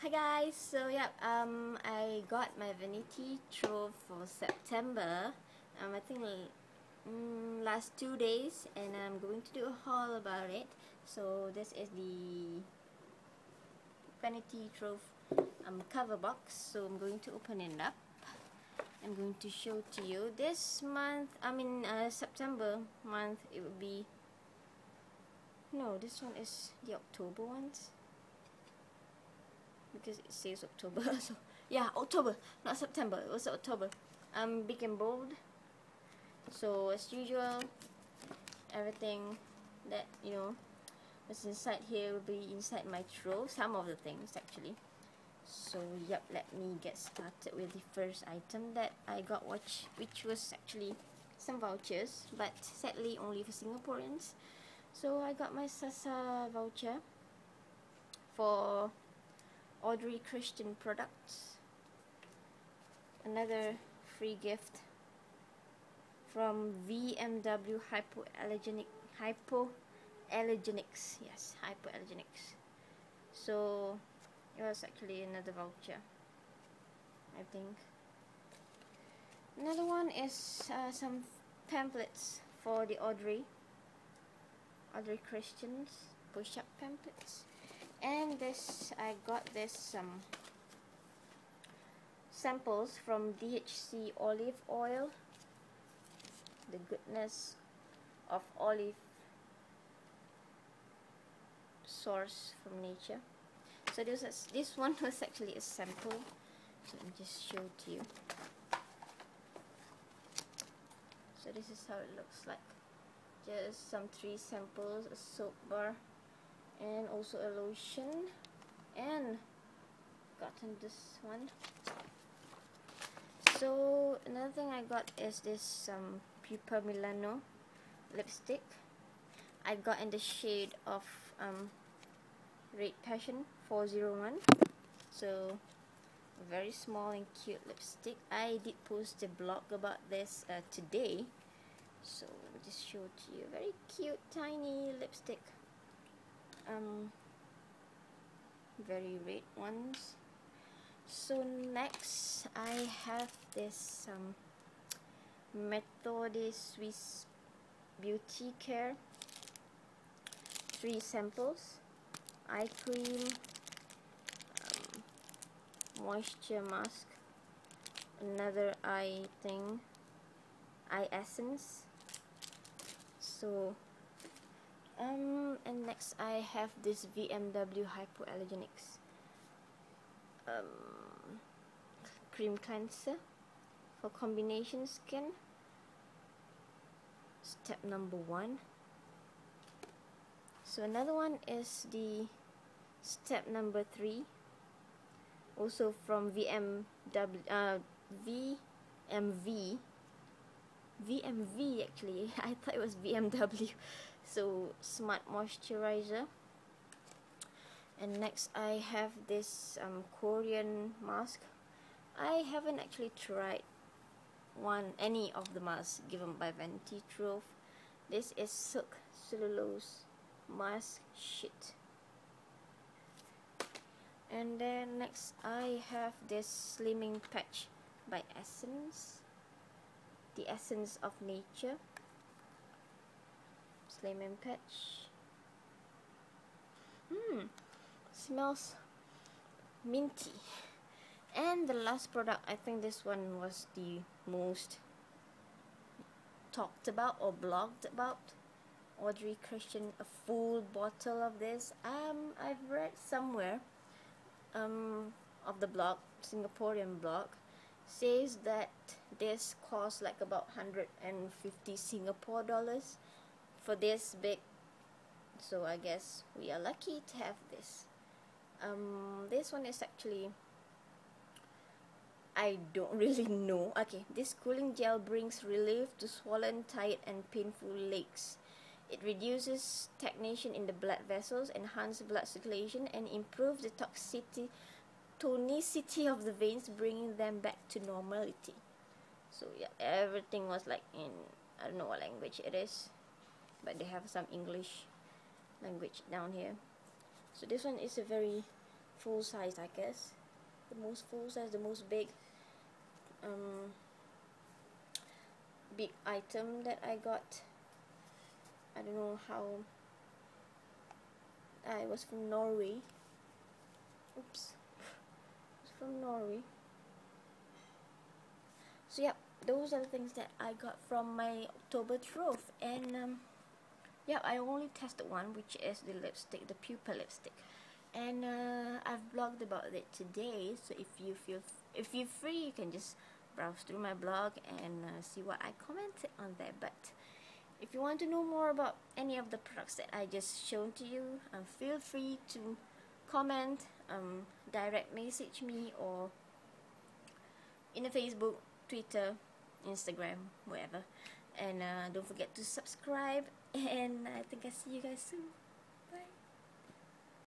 Hi guys, so yeah, um, I got my vanity trove for September. Um, I think mm, last two days, and I'm going to do a haul about it. So this is the vanity trove um, cover box. So I'm going to open it up. I'm going to show to you this month. I mean uh, September month. It will be. No, this one is the October ones because it says October. so yeah, October, not September. It was October. I'm big and bold. So as usual, everything that you know was inside here will be inside my trove. Some of the things actually. So yep, let me get started with the first item that I got, which which was actually some vouchers, but sadly only for Singaporeans. So I got my Sasa voucher for Audrey Christian products. Another free gift from VMW Hypoallergenic Hypoallergenics. Yes, Hypoallergenics. So it was actually another voucher. I think. Another one is uh, some pamphlets for the Audrey. Audrey Christians push-up pamphlets and this I got this um, samples from DHC olive oil. The goodness of olive source from nature. So this is, this one was actually a sample. So let me just show it to you. So this is how it looks like. Just some three samples a soap bar and also a lotion and gotten this one. So another thing I got is this um, Pupa Milano lipstick. I got in the shade of um, Red Passion 401 so very small and cute lipstick. I did post a blog about this uh, today. So me just show to you. Very cute tiny lipstick um, very red ones. So next I have this um, Methode Swiss Beauty Care. Three samples. Eye cream um, moisture mask another eye thing eye essence. So um, and next I have this VMW Hypoallergenics. Um, cream cleanser for combination skin. Step number one. So another one is the step number three. Also from VMW uh, VMV VMV actually. I thought it was VMW so smart moisturizer. And next I have this um, Korean mask. I haven't actually tried one any of the masks given by Vanity Trove this is silk cellulose mask sheet and then next I have this slimming patch by Essence. The essence of nature lemon patch. Hmm, smells minty. And the last product, I think this one was the most talked about or blogged about. Audrey Christian, a full bottle of this. Um, I've read somewhere um, of the blog, Singaporean blog, says that this costs like about 150 Singapore dollars for this big so I guess we are lucky to have this. Um, this one is actually I don't really know. Okay this cooling gel brings relief to swollen tired and painful legs it reduces stagnation in the blood vessels enhances blood circulation and improves the toxicity tonicity of the veins bringing them back to normality. So yeah everything was like in I don't know what language it is but they have some English language down here. So this one is a very full size I guess. The most full size the most big um, big item that I got. I don't know how. I was from Norway. Oops. From Norway. So yeah those are the things that I got from my October trove. And um, yeah I only tested one which is the lipstick the pupa lipstick. And uh, I've blogged about it today so if you feel if you're free you can just browse through my blog and uh, see what I commented on there. But if you want to know more about any of the products that I just shown to you um, feel free to comment um, direct message me or in the Facebook Twitter Instagram wherever and uh, don't forget to subscribe and I think I see you guys soon